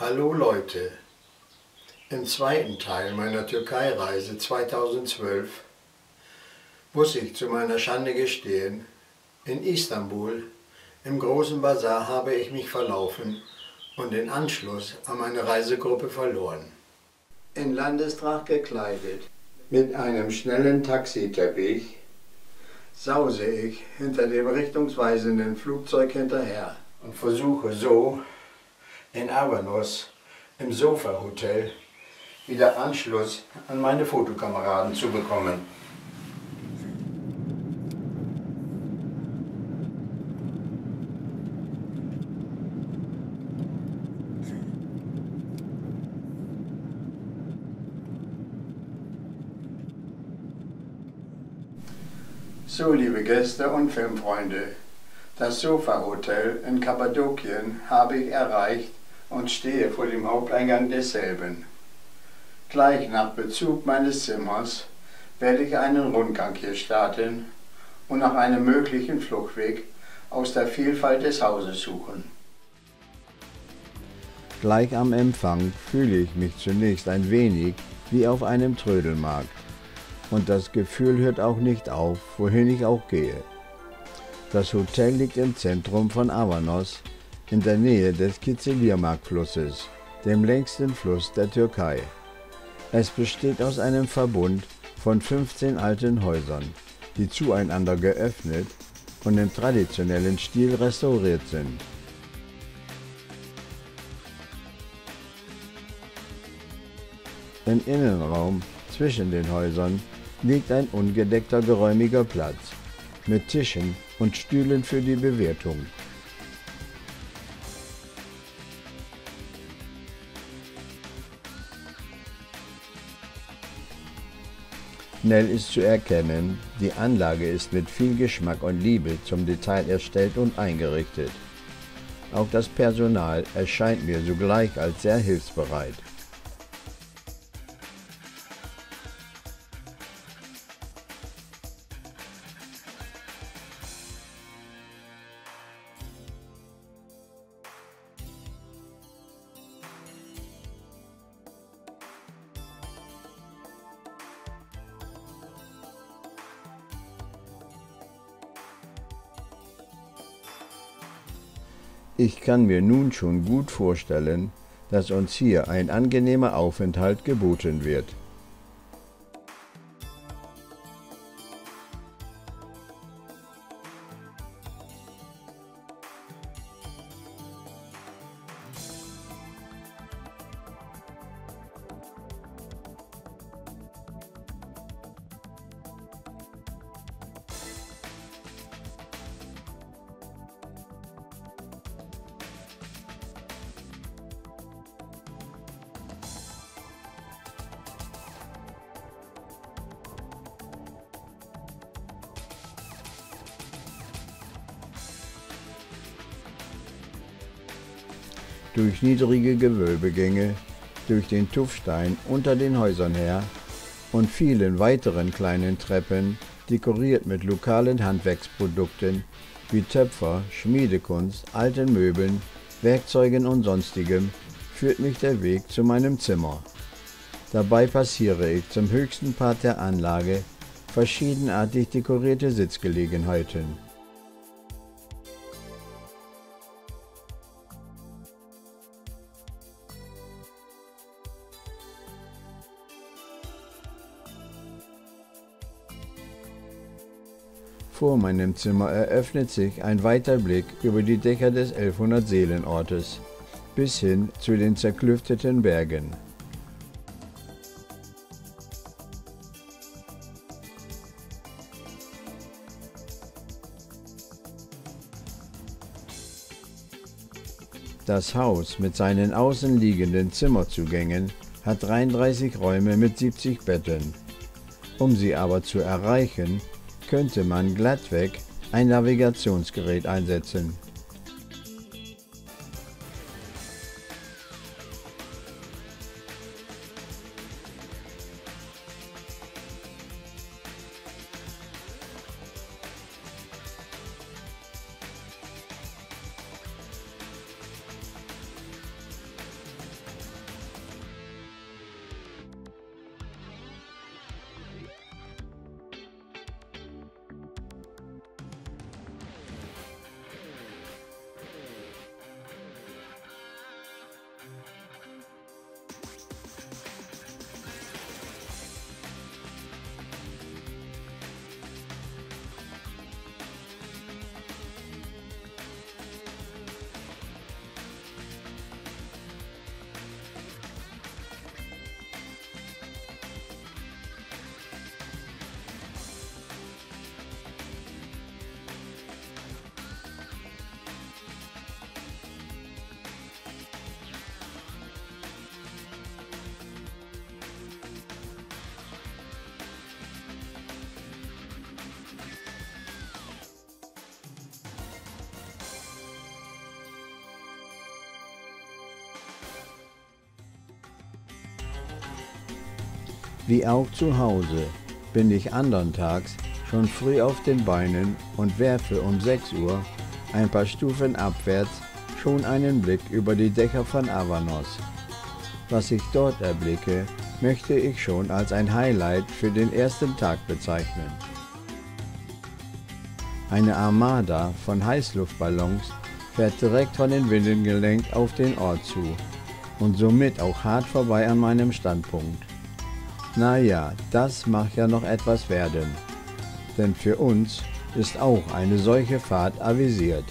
Hallo Leute, im zweiten Teil meiner Türkei-Reise 2012 muss ich zu meiner Schande gestehen, in Istanbul, im großen Bazar habe ich mich verlaufen und den Anschluss an meine Reisegruppe verloren. In Landestracht gekleidet, mit einem schnellen Taxiteppich, sause ich hinter dem richtungsweisenden Flugzeug hinterher und versuche so in Avanos im Sofa-Hotel wieder Anschluss an meine Fotokameraden zu bekommen. So, liebe Gäste und Filmfreunde, das Sofa-Hotel in Kappadokien habe ich erreicht und stehe vor dem Haupteingang desselben. Gleich nach Bezug meines Zimmers werde ich einen Rundgang hier starten und nach einem möglichen Fluchtweg aus der Vielfalt des Hauses suchen. Gleich am Empfang fühle ich mich zunächst ein wenig wie auf einem Trödelmarkt. Und das Gefühl hört auch nicht auf, wohin ich auch gehe. Das Hotel liegt im Zentrum von Avanos in der Nähe des Kizilirmak-Flusses, dem längsten Fluss der Türkei. Es besteht aus einem Verbund von 15 alten Häusern, die zueinander geöffnet und im traditionellen Stil restauriert sind. Im Innenraum zwischen den Häusern liegt ein ungedeckter geräumiger Platz mit Tischen und Stühlen für die Bewertung. Schnell ist zu erkennen, die Anlage ist mit viel Geschmack und Liebe zum Detail erstellt und eingerichtet. Auch das Personal erscheint mir sogleich als sehr hilfsbereit. Ich kann mir nun schon gut vorstellen, dass uns hier ein angenehmer Aufenthalt geboten wird. Durch niedrige Gewölbegänge, durch den Tuffstein unter den Häusern her und vielen weiteren kleinen Treppen, dekoriert mit lokalen Handwerksprodukten wie Töpfer, Schmiedekunst, alten Möbeln, Werkzeugen und sonstigem, führt mich der Weg zu meinem Zimmer. Dabei passiere ich zum höchsten Part der Anlage verschiedenartig dekorierte Sitzgelegenheiten. Vor meinem Zimmer eröffnet sich ein weiter Blick über die Dächer des 1100 Seelenortes bis hin zu den zerklüfteten Bergen. Das Haus mit seinen außenliegenden Zimmerzugängen hat 33 Räume mit 70 Betten. Um sie aber zu erreichen, könnte man glattweg ein Navigationsgerät einsetzen. Wie auch zu Hause bin ich andern Tags schon früh auf den Beinen und werfe um 6 Uhr ein paar Stufen abwärts schon einen Blick über die Dächer von Avanos. Was ich dort erblicke, möchte ich schon als ein Highlight für den ersten Tag bezeichnen. Eine Armada von Heißluftballons fährt direkt von den Winden gelenkt auf den Ort zu und somit auch hart vorbei an meinem Standpunkt. Naja, das mag ja noch etwas werden, denn für uns ist auch eine solche Fahrt avisiert.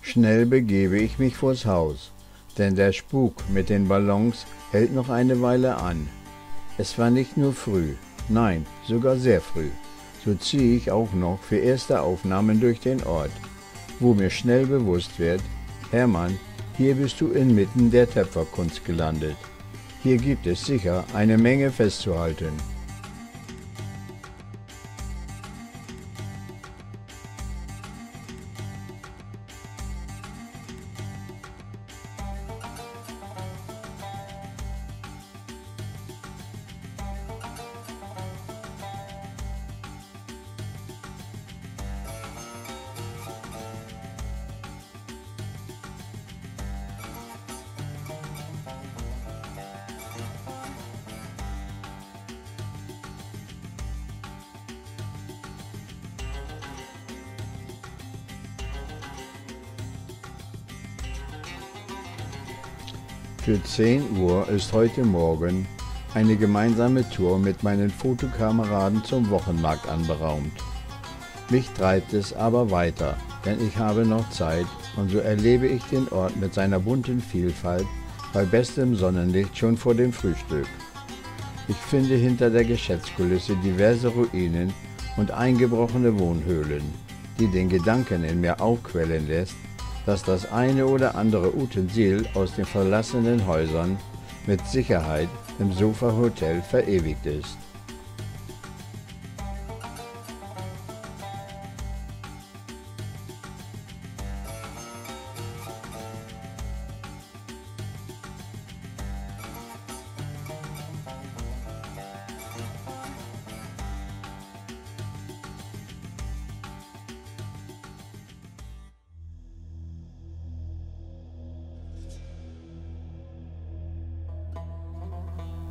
Schnell begebe ich mich vors Haus, denn der Spuk mit den Ballons hält noch eine Weile an. Es war nicht nur früh, nein, sogar sehr früh. So ziehe ich auch noch für erste Aufnahmen durch den Ort, wo mir schnell bewusst wird, Hermann, hier bist du inmitten der Töpferkunst gelandet. Hier gibt es sicher eine Menge festzuhalten. Für 10 Uhr ist heute Morgen eine gemeinsame Tour mit meinen Fotokameraden zum Wochenmarkt anberaumt. Mich treibt es aber weiter, denn ich habe noch Zeit und so erlebe ich den Ort mit seiner bunten Vielfalt bei bestem Sonnenlicht schon vor dem Frühstück. Ich finde hinter der Geschäftskulisse diverse Ruinen und eingebrochene Wohnhöhlen, die den Gedanken in mir aufquellen lässt, dass das eine oder andere Utensil aus den verlassenen Häusern mit Sicherheit im Sofa Hotel verewigt ist.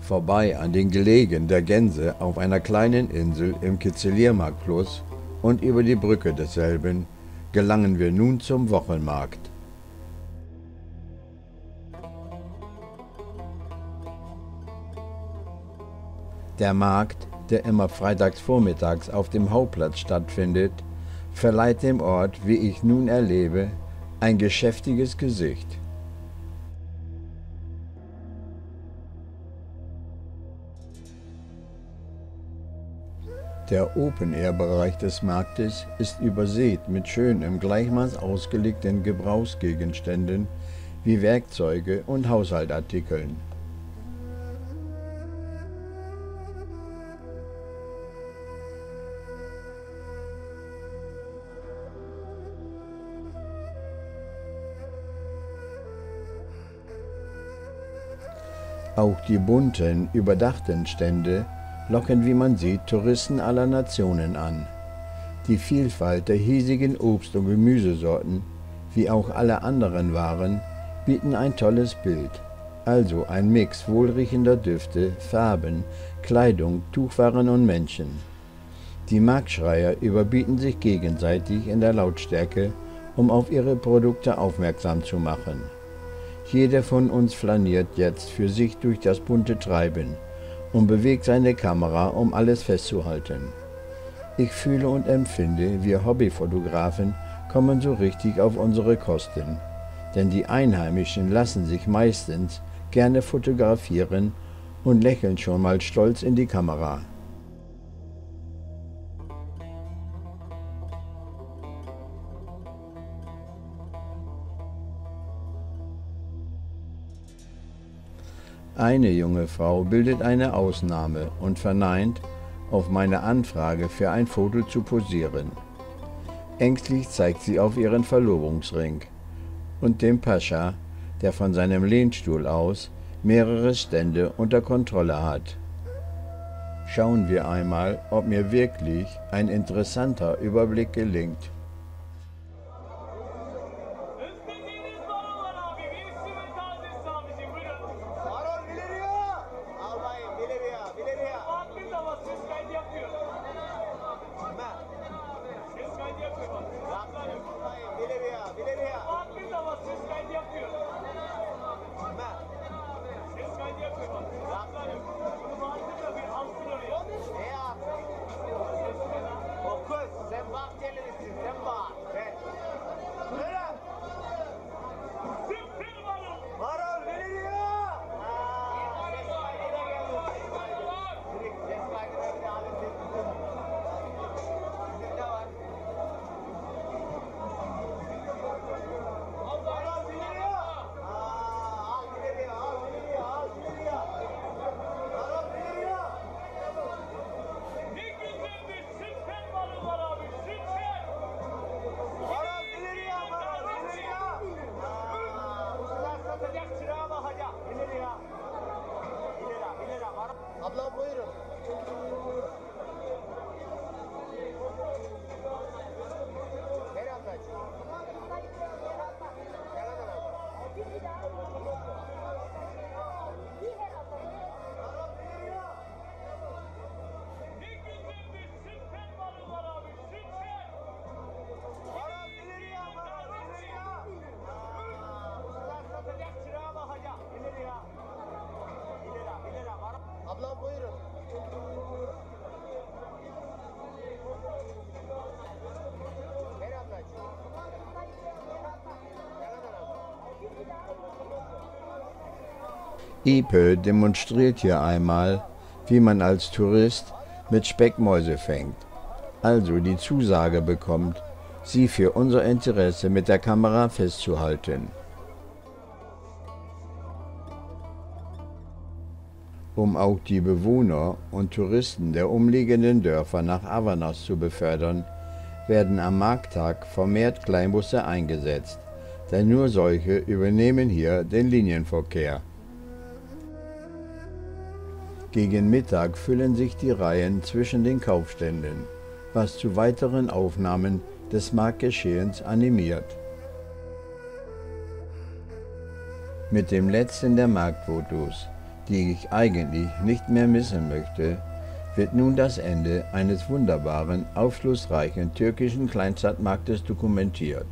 Vorbei an den Gelegen der Gänse auf einer kleinen Insel im Kitzeliermarktfluss und über die Brücke desselben gelangen wir nun zum Wochenmarkt. Der Markt, der immer freitags vormittags auf dem Hauptplatz stattfindet, verleiht dem Ort, wie ich nun erlebe, ein geschäftiges Gesicht. Der Open-Air-Bereich des Marktes ist übersät mit schön im Gleichmaß ausgelegten Gebrauchsgegenständen wie Werkzeuge und Haushaltartikeln. Auch die bunten, überdachten Stände locken, wie man sieht, Touristen aller Nationen an. Die Vielfalt der hiesigen Obst- und Gemüsesorten, wie auch alle anderen Waren, bieten ein tolles Bild. Also ein Mix wohlriechender Düfte, Farben, Kleidung, Tuchwaren und Menschen. Die Marktschreier überbieten sich gegenseitig in der Lautstärke, um auf ihre Produkte aufmerksam zu machen. Jeder von uns flaniert jetzt für sich durch das bunte Treiben und bewegt seine Kamera, um alles festzuhalten. Ich fühle und empfinde, wir Hobbyfotografen kommen so richtig auf unsere Kosten, denn die Einheimischen lassen sich meistens gerne fotografieren und lächeln schon mal stolz in die Kamera. Eine junge Frau bildet eine Ausnahme und verneint, auf meine Anfrage für ein Foto zu posieren. Ängstlich zeigt sie auf ihren Verlobungsring und dem Pascha, der von seinem Lehnstuhl aus mehrere Stände unter Kontrolle hat. Schauen wir einmal, ob mir wirklich ein interessanter Überblick gelingt. Ipe demonstriert hier einmal, wie man als Tourist mit Speckmäuse fängt, also die Zusage bekommt, sie für unser Interesse mit der Kamera festzuhalten. Um auch die Bewohner und Touristen der umliegenden Dörfer nach Avanos zu befördern, werden am Markttag vermehrt Kleinbusse eingesetzt, denn nur solche übernehmen hier den Linienverkehr. Gegen Mittag füllen sich die Reihen zwischen den Kaufständen, was zu weiteren Aufnahmen des Marktgeschehens animiert. Mit dem letzten der Marktfotos, die ich eigentlich nicht mehr missen möchte, wird nun das Ende eines wunderbaren, aufschlussreichen türkischen Kleinstadtmarktes dokumentiert.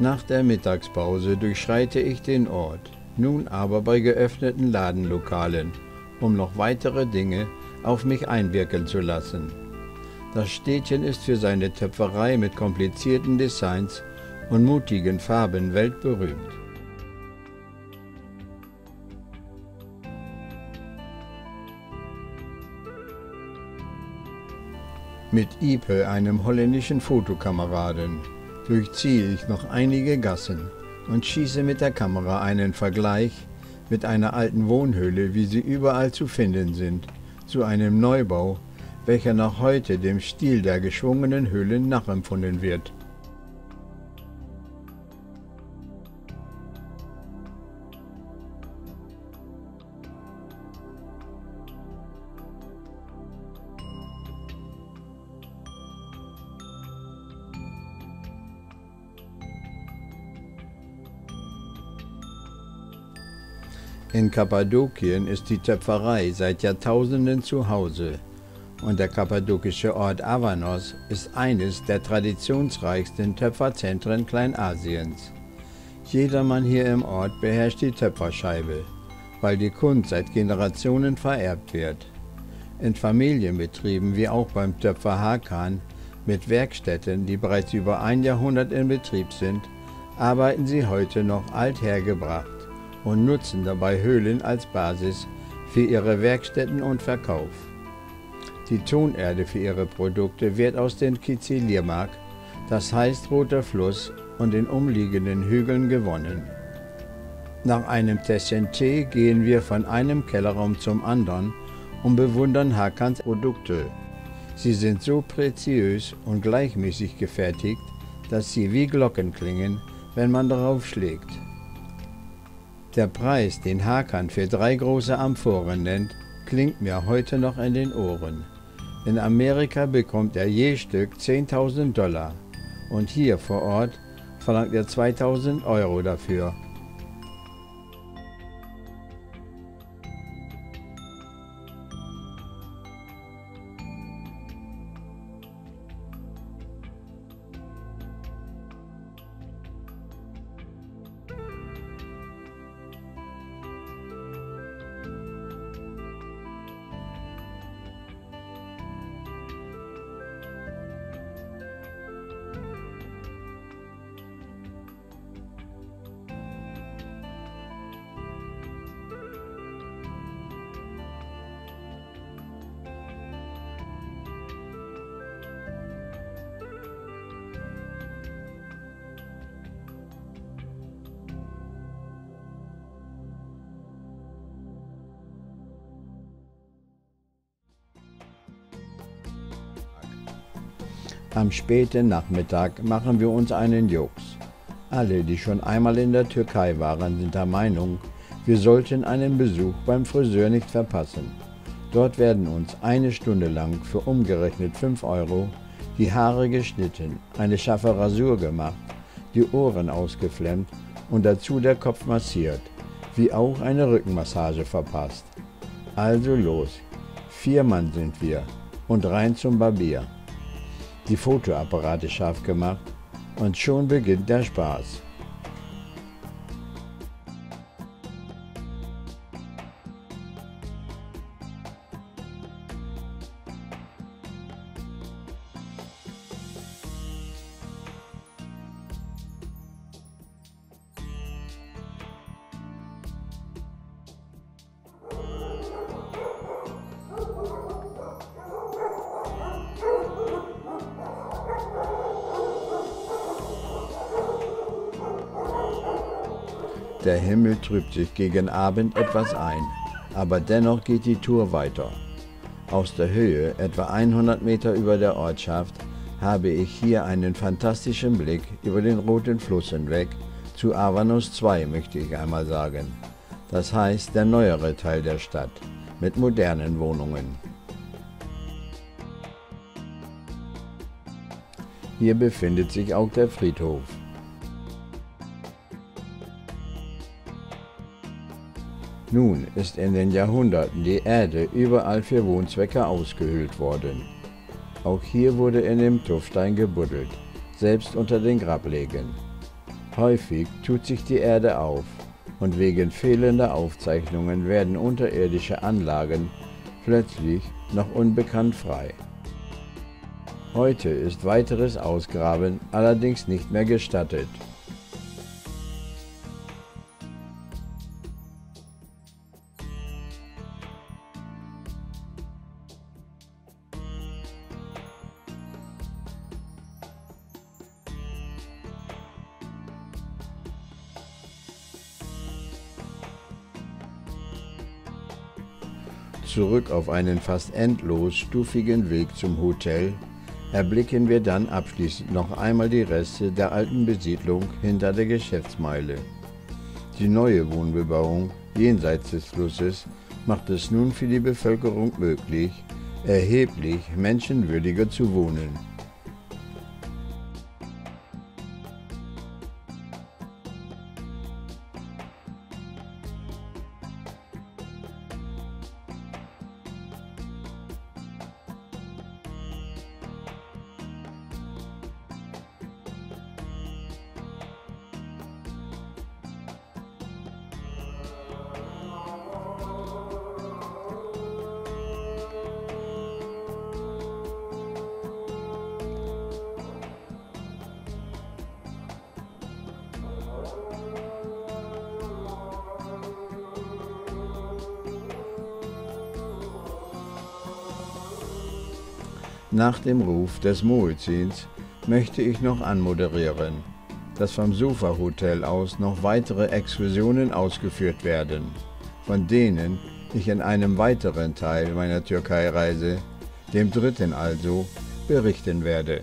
Nach der Mittagspause durchschreite ich den Ort, nun aber bei geöffneten Ladenlokalen, um noch weitere Dinge auf mich einwirken zu lassen. Das Städtchen ist für seine Töpferei mit komplizierten Designs und mutigen Farben weltberühmt. Mit Ipe, einem holländischen Fotokameraden, durchziehe ich noch einige Gassen und schieße mit der Kamera einen Vergleich mit einer alten Wohnhöhle, wie sie überall zu finden sind, zu einem Neubau, welcher noch heute dem Stil der geschwungenen Höhlen nachempfunden wird. In Kappadokien ist die Töpferei seit Jahrtausenden zu Hause und der kappadokische Ort Avanos ist eines der traditionsreichsten Töpferzentren Kleinasiens. Jedermann hier im Ort beherrscht die Töpferscheibe, weil die Kunst seit Generationen vererbt wird. In Familienbetrieben wie auch beim Töpfer Hakan mit Werkstätten, die bereits über ein Jahrhundert in Betrieb sind, arbeiten sie heute noch althergebracht und nutzen dabei Höhlen als Basis für ihre Werkstätten und Verkauf. Die Tonerde für ihre Produkte wird aus den Kizilirmak, das heißt Roter Fluss und den umliegenden Hügeln gewonnen. Nach einem Tässchen Tee gehen wir von einem Kellerraum zum anderen und bewundern Hakans Produkte. Sie sind so präziös und gleichmäßig gefertigt, dass sie wie Glocken klingen, wenn man darauf schlägt. Der Preis, den Hakan für drei große Amphoren nennt, klingt mir heute noch in den Ohren. In Amerika bekommt er je Stück 10.000 Dollar und hier vor Ort verlangt er 2.000 Euro dafür. Am späten Nachmittag machen wir uns einen Jux. Alle, die schon einmal in der Türkei waren, sind der Meinung, wir sollten einen Besuch beim Friseur nicht verpassen. Dort werden uns eine Stunde lang für umgerechnet 5 Euro die Haare geschnitten, eine scharfe Rasur gemacht, die Ohren ausgeflemmt und dazu der Kopf massiert, wie auch eine Rückenmassage verpasst. Also los, vier Mann sind wir und rein zum Barbier die Fotoapparate scharf gemacht und schon beginnt der Spaß. Der Himmel trübt sich gegen Abend etwas ein, aber dennoch geht die Tour weiter. Aus der Höhe, etwa 100 Meter über der Ortschaft, habe ich hier einen fantastischen Blick über den roten Fluss hinweg zu Avanos 2, möchte ich einmal sagen. Das heißt der neuere Teil der Stadt mit modernen Wohnungen. Hier befindet sich auch der Friedhof. Nun ist in den Jahrhunderten die Erde überall für Wohnzwecke ausgehöhlt worden. Auch hier wurde in dem Tuffstein gebuddelt, selbst unter den Grablegen. Häufig tut sich die Erde auf und wegen fehlender Aufzeichnungen werden unterirdische Anlagen plötzlich noch unbekannt frei. Heute ist weiteres Ausgraben allerdings nicht mehr gestattet. Auf einen fast endlos stufigen Weg zum Hotel erblicken wir dann abschließend noch einmal die Reste der alten Besiedlung hinter der Geschäftsmeile. Die neue Wohnbebauung jenseits des Flusses macht es nun für die Bevölkerung möglich, erheblich menschenwürdiger zu wohnen. Nach dem Ruf des Muezzins möchte ich noch anmoderieren, dass vom Sofa Hotel aus noch weitere Exkursionen ausgeführt werden, von denen ich in einem weiteren Teil meiner Türkei-Reise, dem dritten also, berichten werde.